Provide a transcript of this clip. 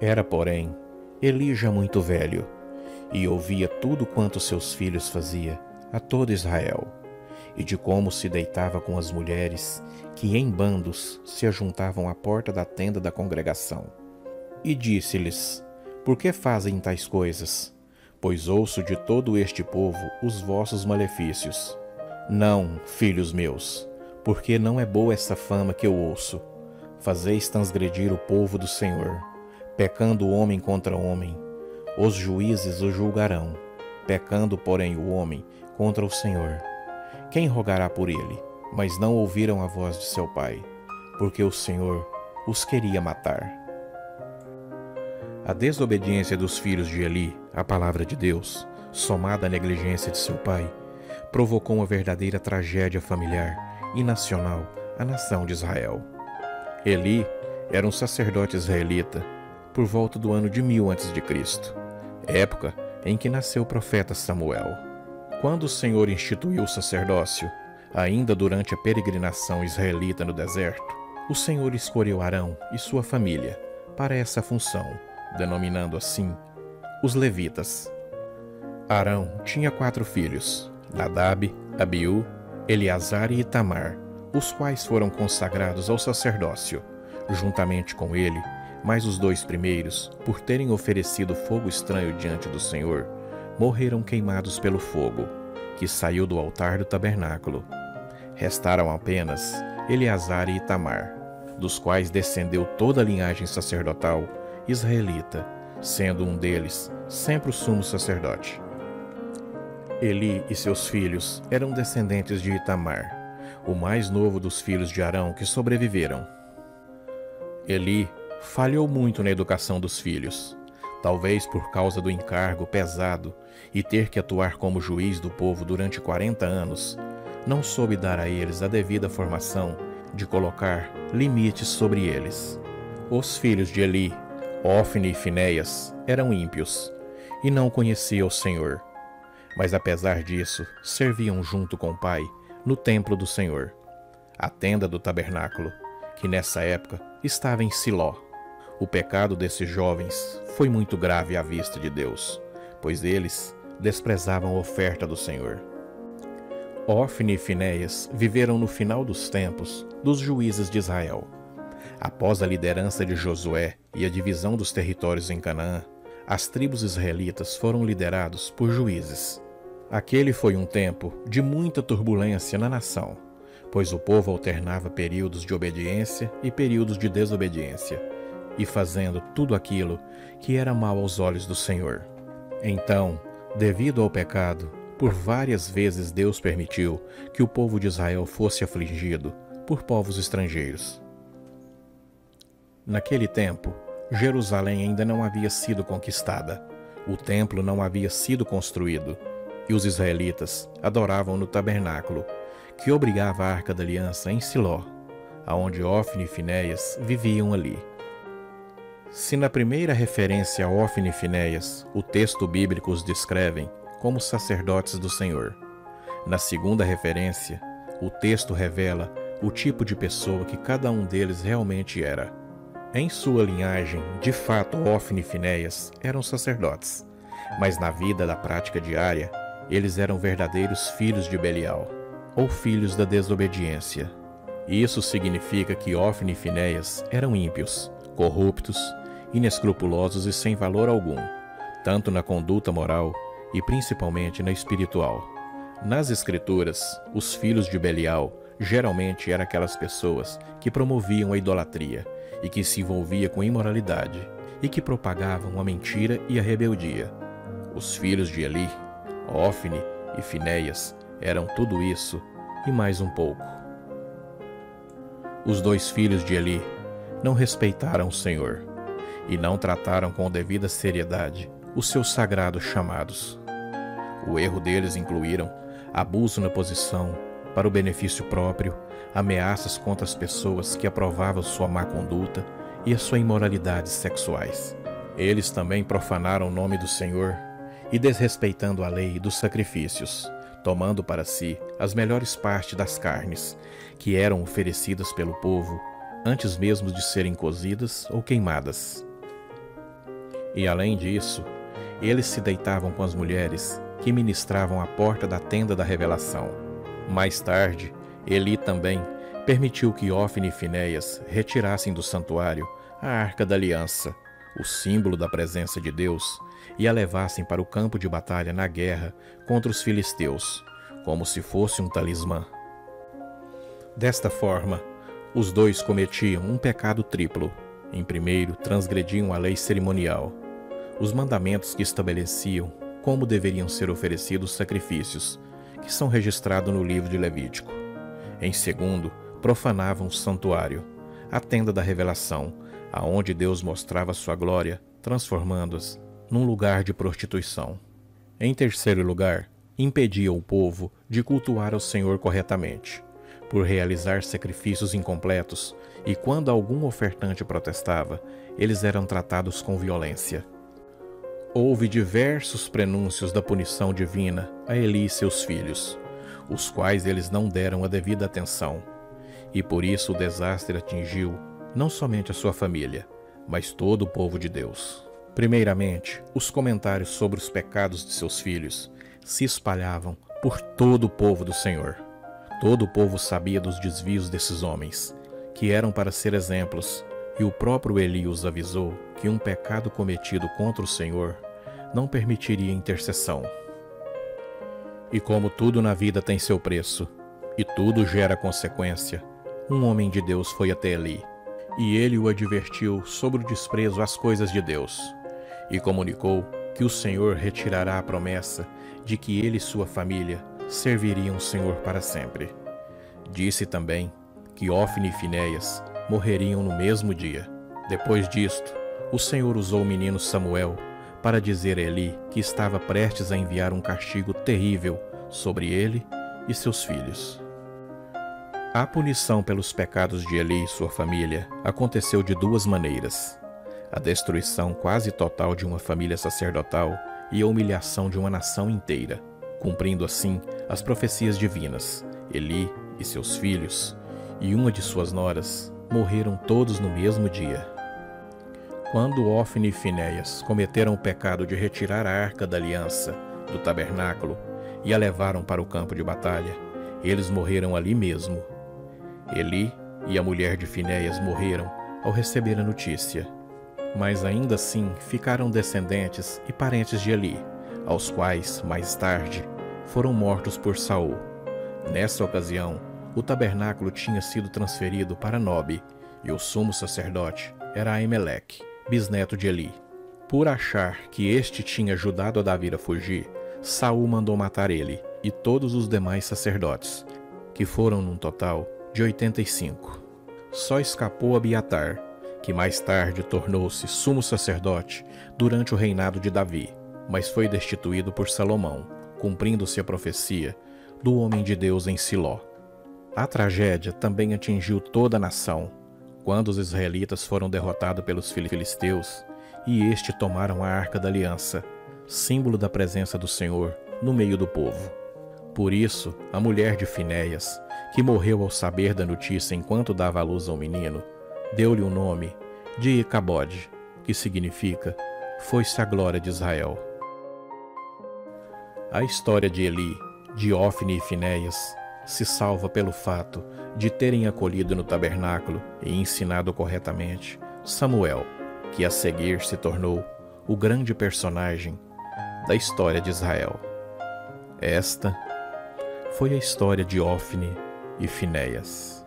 Era, porém, Eli já muito velho, e ouvia tudo quanto seus filhos fazia a todo Israel, e de como se deitava com as mulheres que em bandos se ajuntavam à porta da tenda da congregação. E disse-lhes: Por que fazem tais coisas? Pois ouço de todo este povo os vossos malefícios. Não, filhos meus, porque não é boa essa fama que eu ouço. Fazeis transgredir o povo do Senhor, pecando o homem contra o homem. Os juízes o julgarão, pecando, porém, o homem contra o Senhor. Quem rogará por ele? Mas não ouviram a voz de seu pai, porque o Senhor os queria matar. A desobediência dos filhos de Eli à palavra de Deus, somada à negligência de seu pai, provocou uma verdadeira tragédia familiar e nacional à nação de Israel. Eli era um sacerdote israelita por volta do ano de mil a.C., época em que nasceu o profeta Samuel. Quando o Senhor instituiu o sacerdócio, ainda durante a peregrinação israelita no deserto, o Senhor escolheu Arão e sua família para essa função, denominando assim os levitas. Arão tinha quatro filhos: Nadab, Abiú, Eleazar e Itamar, os quais foram consagrados ao sacerdócio, juntamente com ele, mas os dois primeiros, por terem oferecido fogo estranho diante do Senhor, morreram queimados pelo fogo, que saiu do altar do tabernáculo. Restaram apenas Eleazar e Itamar, dos quais descendeu toda a linhagem sacerdotal israelita, sendo um deles sempre o sumo sacerdote. Eli e seus filhos eram descendentes de Itamar, o mais novo dos filhos de Arão que sobreviveram. Eli falhou muito na educação dos filhos, talvez por causa do encargo pesado e ter que atuar como juiz do povo durante 40 anos, não soube dar a eles a devida formação de colocar limites sobre eles. Os filhos de Eli, Ofne e Finéias, eram ímpios e não conheciam o Senhor mas apesar disso, serviam junto com o pai no templo do Senhor, a tenda do tabernáculo, que nessa época estava em Siló. O pecado desses jovens foi muito grave à vista de Deus, pois eles desprezavam a oferta do Senhor. Ofne e Finéias viveram no final dos tempos dos juízes de Israel. Após a liderança de Josué e a divisão dos territórios em Canaã, as tribos israelitas foram liderados por juízes. Aquele foi um tempo de muita turbulência na nação, pois o povo alternava períodos de obediência e períodos de desobediência, e fazendo tudo aquilo que era mal aos olhos do Senhor. Então, devido ao pecado, por várias vezes Deus permitiu que o povo de Israel fosse afligido por povos estrangeiros. Naquele tempo, Jerusalém ainda não havia sido conquistada, o templo não havia sido construído e os israelitas adoravam no tabernáculo, que obrigava a arca da aliança em Siló, aonde Ofne e Finéias viviam ali. Se na primeira referência a Ofne e Finéias o texto bíblico os descrevem como sacerdotes do Senhor, na segunda referência o texto revela o tipo de pessoa que cada um deles realmente era. Em sua linhagem, de fato, Ofne e Finéias eram sacerdotes, mas na vida da prática diária, eles eram verdadeiros filhos de Belial, ou filhos da desobediência. Isso significa que Ofne e Finéias eram ímpios, corruptos, inescrupulosos e sem valor algum, tanto na conduta moral e principalmente na espiritual. Nas Escrituras, os filhos de Belial geralmente eram aquelas pessoas que promoviam a idolatria e que se envolvia com imoralidade e que propagavam a mentira e a rebeldia. Os filhos de Eli Ofne e Finéias eram tudo isso e mais um pouco. Os dois filhos de Eli não respeitaram o Senhor e não trataram com devida seriedade os seus sagrados chamados. O erro deles incluíram abuso na posição para o benefício próprio, ameaças contra as pessoas que aprovavam sua má conduta e a sua imoralidades sexuais. Eles também profanaram o nome do Senhor e desrespeitando a lei dos sacrifícios, tomando para si as melhores partes das carnes, que eram oferecidas pelo povo antes mesmo de serem cozidas ou queimadas. E além disso, eles se deitavam com as mulheres que ministravam à porta da tenda da revelação. Mais tarde, Eli também permitiu que Ofne e Finéias retirassem do santuário a arca da aliança, o símbolo da presença de Deus, e a levassem para o campo de batalha na guerra contra os filisteus, como se fosse um talismã. Desta forma, os dois cometiam um pecado triplo. Em primeiro, transgrediam a lei cerimonial, os mandamentos que estabeleciam como deveriam ser oferecidos sacrifícios, que são registrados no livro de Levítico. Em segundo, profanavam o santuário, a tenda da revelação, aonde Deus mostrava sua glória, transformando-as num lugar de prostituição. Em terceiro lugar, impediam o povo de cultuar ao Senhor corretamente, por realizar sacrifícios incompletos, e quando algum ofertante protestava, eles eram tratados com violência. Houve diversos prenúncios da punição divina a Eli e seus filhos, os quais eles não deram a devida atenção, e por isso o desastre atingiu não somente a sua família, mas todo o povo de Deus. Primeiramente, os comentários sobre os pecados de seus filhos se espalhavam por todo o povo do Senhor. Todo o povo sabia dos desvios desses homens, que eram para ser exemplos, e o próprio Eli os avisou que um pecado cometido contra o Senhor não permitiria intercessão. E como tudo na vida tem seu preço, e tudo gera consequência, um homem de Deus foi até Eli, e ele o advertiu sobre o desprezo às coisas de Deus, e comunicou que o Senhor retirará a promessa de que ele e sua família serviriam o Senhor para sempre. Disse também que Ofne e Finéias morreriam no mesmo dia. Depois disto, o Senhor usou o menino Samuel para dizer a Eli que estava prestes a enviar um castigo terrível sobre ele e seus filhos. A punição pelos pecados de Eli e sua família aconteceu de duas maneiras: a destruição quase total de uma família sacerdotal e a humilhação de uma nação inteira, cumprindo assim as profecias divinas. Eli e seus filhos e uma de suas noras morreram todos no mesmo dia. Quando Ofne e Finéias cometeram o pecado de retirar a arca da aliança do tabernáculo e a levaram para o campo de batalha, eles morreram ali mesmo. Eli e a mulher de Finéias morreram ao receber a notícia. Mas ainda assim ficaram descendentes e parentes de Eli, aos quais, mais tarde, foram mortos por Saul. Nessa ocasião, o tabernáculo tinha sido transferido para Nob, e o sumo sacerdote era Aimeleque, bisneto de Eli. Por achar que este tinha ajudado a Davi a fugir, Saul mandou matar ele e todos os demais sacerdotes, que foram num total de 85. Só escapou Abiatar, que mais tarde tornou-se sumo sacerdote durante o reinado de Davi, mas foi destituído por Salomão, cumprindo-se a profecia do homem de Deus em Siló. A tragédia também atingiu toda a nação, quando os israelitas foram derrotados pelos filisteus e este tomaram a arca da aliança, símbolo da presença do Senhor no meio do povo. Por isso, a mulher de Finéias, que morreu ao saber da notícia enquanto dava à luz ao menino, deu-lhe o nome de Icabode, que significa Foi-se a glória de Israel. A história de Eli, de Ofne e Finéias se salva pelo fato de terem acolhido no tabernáculo e ensinado corretamente Samuel, que a seguir se tornou o grande personagem da história de Israel. Esta foi a história de Ofne e Finéias.